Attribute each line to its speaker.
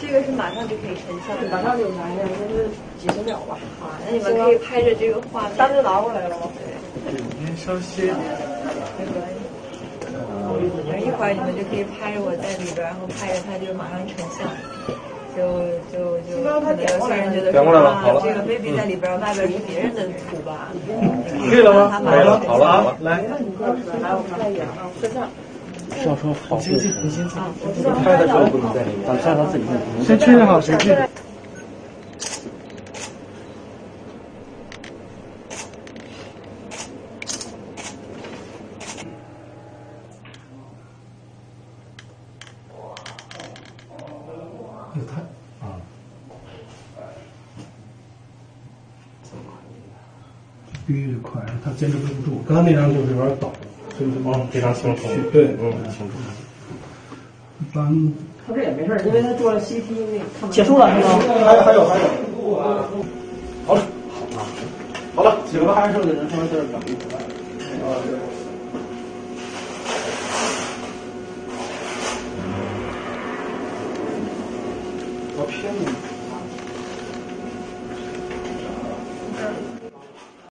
Speaker 1: 这个是马上就可以成像，
Speaker 2: 马上就来了，就是几十秒吧。
Speaker 1: 好，那你们可以拍着这个画面。
Speaker 2: 单就拿过来了吗？
Speaker 3: 您稍息。
Speaker 1: 等一会儿你们就可以拍着我在里边，然后拍着它就马上成像，就就就可能有些人觉得说啊，这个 baby 在里边，外边是别人的图吧？
Speaker 3: 可以了吗？没了，好了，好了，来。
Speaker 2: 来，我看一眼啊，摄像。
Speaker 3: 上车好，
Speaker 2: 先进，
Speaker 3: 你先进。
Speaker 2: 拍
Speaker 3: 的时候不能在里面，等下他自己看。先确认好谁去。
Speaker 4: 他啊，必须快，他坚持不住。刚刚那张就是有点倒，所以
Speaker 3: 哦，非常清楚。
Speaker 4: 对，
Speaker 3: 嗯，清楚。
Speaker 4: 一般
Speaker 2: 他这也没事，因为他做了 CT 那个。
Speaker 4: 结束了是吗？还有还有还有。好了，啊，好了，几个拍摄的人稍微在这等一会儿。我骗你。